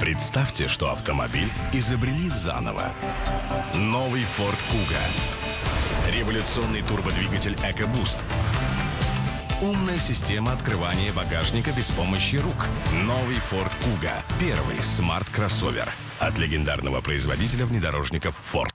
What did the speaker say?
Представьте, что автомобиль изобрели заново. Новый Ford Kuga. Революционный турбодвигатель EcoBoost. Умная система открывания багажника без помощи рук. Новый Ford Kuga. Первый смарт-кроссовер. От легендарного производителя внедорожников Ford.